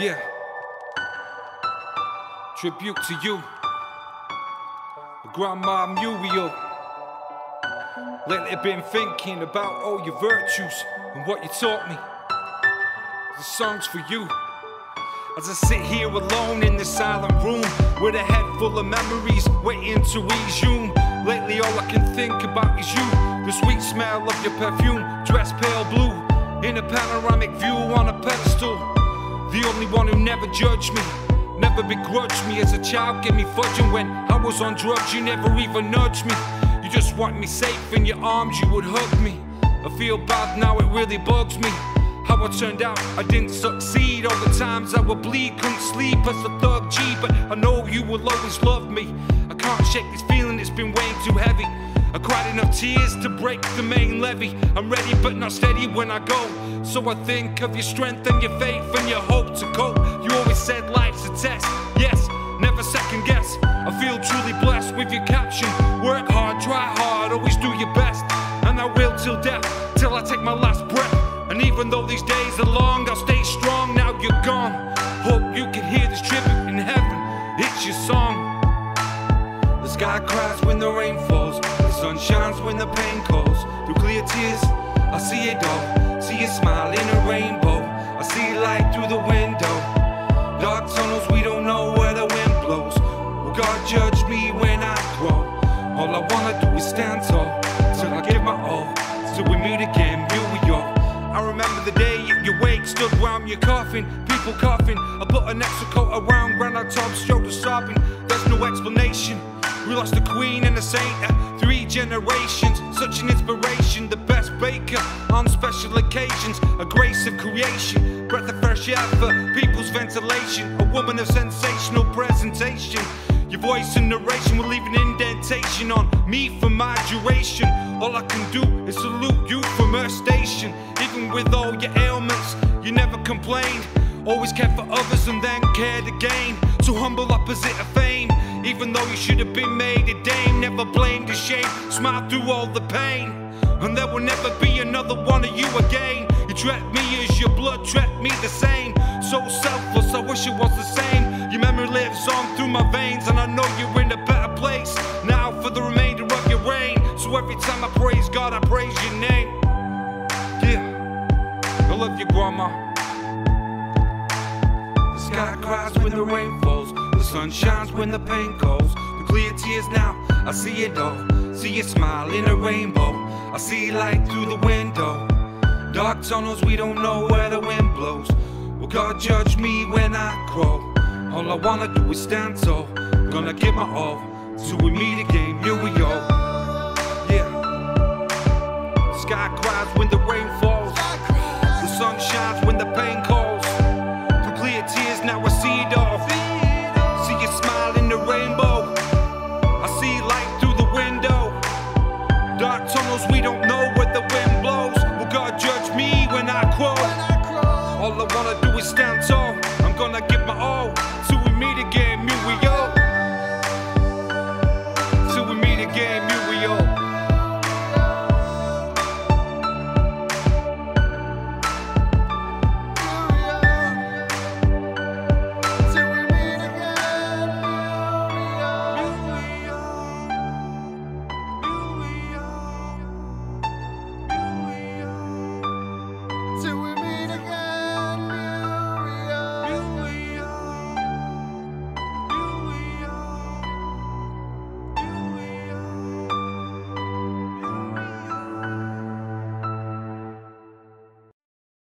Yeah. Tribute to you, Grandma Muriel. Lately been thinking about all your virtues and what you taught me. The song's for you. As I sit here alone in this silent room with a head full of memories waiting to resume. Lately, all I can think about is you. The sweet smell of your perfume, dressed pale blue, in a panoramic view on a pedestal. The only one who never judged me, never begrudged me as a child, gave me fudging when I was on drugs. You never even nudged me. You just want me safe in your arms, you would hug me. I feel bad now, it really bugs me. How I turned out, I didn't succeed. All the times I would bleed, couldn't sleep as a thug G. But I know you will always love me. I can't shake this feeling, it's been weighing too heavy. I cried enough tears to break the main levee. I'm ready but not steady when I go. So I think of your strength and your faith and your hope to cope. You always said life's a test. Yes, never second guess. I feel truly blessed with your caption. Work hard, try hard, always do your best. And I will till death, till I take my last breath. And even though these days are long, I'll stay strong. Now you're gone. Hope you can hear this tribute in heaven. It's your song. The sky cries when the rain falls. Sun shines when the pain calls. Through clear tears, I see it all. See a smile in a rainbow. I see light through the window. Dark tunnels, we don't know where the wind blows. Will God judge me when I grow? All I wanna do is stand tall till I give my all. Till we meet again, you we all. I remember the day you, wake, stood round your coffin, people coughing. I put an extra coat around Grandad Tom's shoulder, sobbing. There's no explanation. We lost a queen and a saint, uh, three generations. Such an inspiration, the best baker on special occasions. A grace of creation, breath of fresh air for people's ventilation. A woman of sensational presentation. Your voice and narration will leave an indentation on me for my duration. All I can do is salute you from her station. Even with all your ailments, you never complained. Always cared for others and then cared again. So humble opposite of fame. Even though you should have been made a dame, never blamed the shame. Smile through all the pain. And there will never be another one of you again. You treat me as your blood, treat me the same. So selfless, I wish it was the same. Your memory lives on through my veins, and I know you're in a better place now for the remainder of your reign. So every time I praise God, I praise your name. Yeah, I love you, Grandma. The sky cries when the rain falls. Sun shines when the pain calls. The clear tears now, I see it all. See a smile in a rainbow. I see light through the window. Dark tunnels, we don't know where the wind blows. Will God judge me when I crawl? All I wanna do is stand tall. Gonna give my all till we meet again. Here we go. Yeah. Sky cries when the rain falls. The sun shines when the pain calls. Clear tears, now I see it all. We where the wind blows. Will God judge me when I crawl? All I wanna do is stand tall. I'm gonna give my all to